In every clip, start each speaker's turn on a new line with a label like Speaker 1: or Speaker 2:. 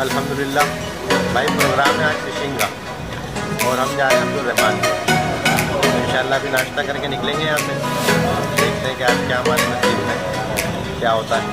Speaker 1: अल्हम्दुलिल्लाह, भाई प्रोग्राम है आज फिशिंग का। और हम जा रहे हैं अब्दुलरहमान तो इंशाल्लाह भी नाश्ता करके निकलेंगे यहाँ से। देखते हैं कि आज क्या हमारे नसीब है, क्या होता है।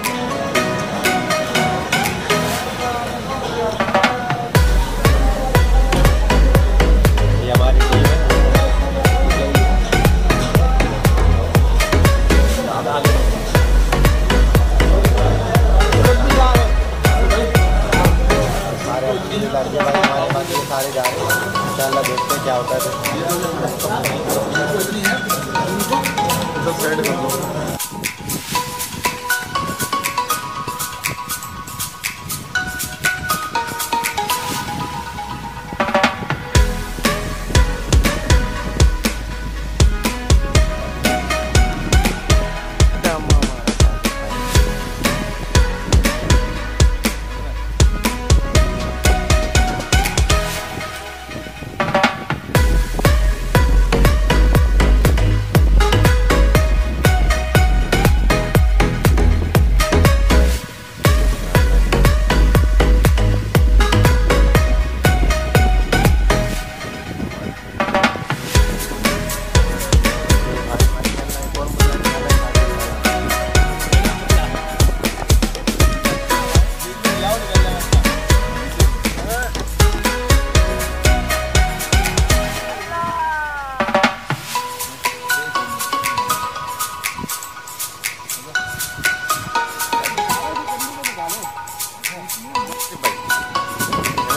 Speaker 1: होता है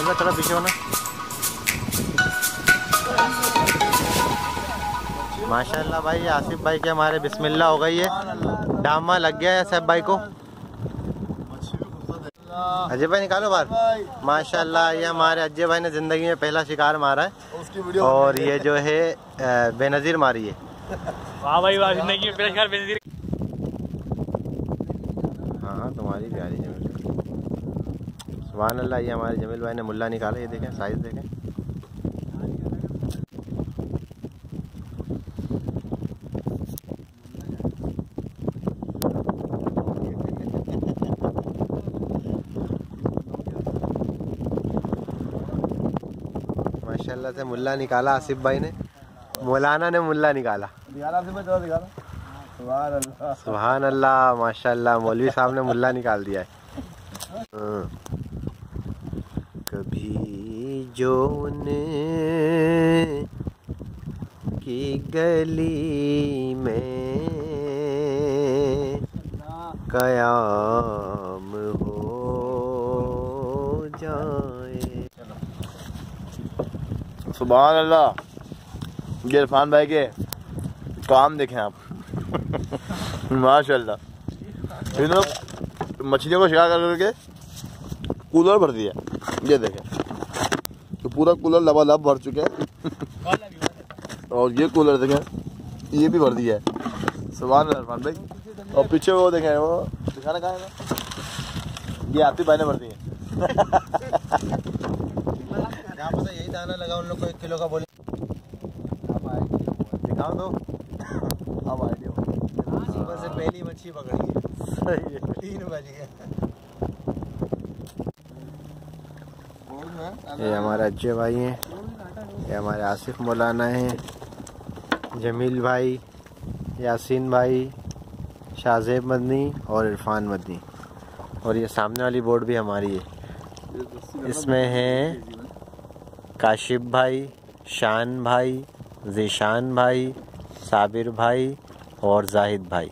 Speaker 1: भाई थोड़ा पीछे होना। माशाल्लाह भाई आसिफ भाई के हमारे बिस्मिल्लाह हो गई है। डामा लग गया है सैफ भाई को। अजय भाई निकालो बाहर। माशाल्लाह ये हमारे अजय भाई ने ज़िंदगी में पहला शिकार मारा है।
Speaker 2: उसकी
Speaker 1: और ये जो है बेनजीर मारी है।
Speaker 3: वाह भाई वाह ज़िंदगी में पहला शिकार बेनजीर।
Speaker 1: हाँ हाँ तुम्हारी प्यारी जमील सुबहान अल्लाह ये हमारे जमील भाई ने मुल्ला निकाला, ये देखें साइज़ देखें। माशाल्लाह से मुल्ला निकाला आसिफ भाई ने। मौलाना ने मुल्ला निकाला।
Speaker 2: दिखाना से मैं चलो दिखाना सुभान अल्लाह
Speaker 1: माशाल्लाह, मौलवी साहब ने मुल्ला निकाल दिया है। हाँ। कभी जो की गली में कयाम हो जाए।
Speaker 2: सुबह अल्लाह इरफान भाई के काम देखें आप। इन्होंने मछलियों को शिकार करके कूलर भर दिया। ये पूरा कूलर लबालब भर चुके हैं। और ये कूलर देखें ये भी भर दिया है। अल्लाह इरफान भाई। और पीछे वो देखें वो दिखाना कहाँ है? ये आतिफ भाई ने भर दिए।
Speaker 1: यहाँ यही दाना लगा उन लोग को एक किलो का बोले। दिखाओ दो
Speaker 2: अब आइडिया
Speaker 1: सुबह से पहली मच्छी पकड़ी है।
Speaker 2: सही है।
Speaker 1: तीन बज
Speaker 2: ये
Speaker 1: हमारे अज्जय भाई हैं। ये हमारे आसिफ मौलाना हैं। जमील भाई, यासीन भाई, शाहजेब मदनी और इरफान मदनी। और ये सामने वाली बोर्ड भी हमारी है। इसमें हैं काशिफ भाई, शान भाई, जीशान भाई, साबिर भाई और जाहिद भाई।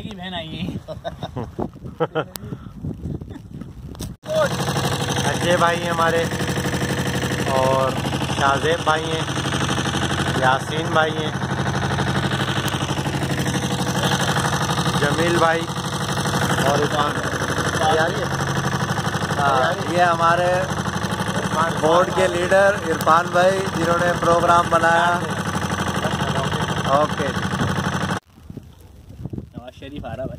Speaker 3: की बहन आई है।
Speaker 1: अजय भाई हैं हमारे और शाहजेब भाई हैं यासीन भाई हैं जमील भाई और इरफान
Speaker 2: हाँ, ये हमारे बोर्ड के लीडर इरफान भाई जिन्होंने प्रोग्राम बनाया। ओके।
Speaker 3: नवाज़ शरीफ आ रहा भाई।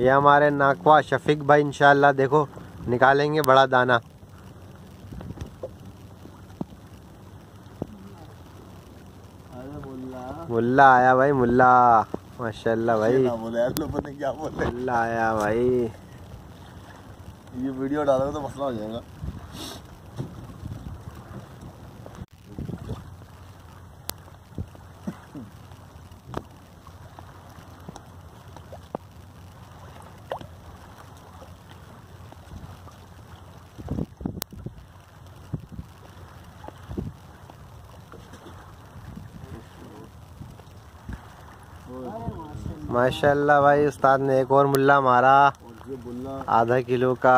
Speaker 1: ये हमारे नाकवा शफीक भाई इंशाल्लाह देखो निकालेंगे बड़ा दाना। मुल्ला। आया भाई मुल्ला। माशाल्लाह भाई। मुल्ला आया भाई।
Speaker 2: ये वीडियो डालोगे तो मसला हो जाएगा।
Speaker 1: माशाल्लाह भाई उस्ताद ने एक और मुल्ला मारा। आधा किलो का।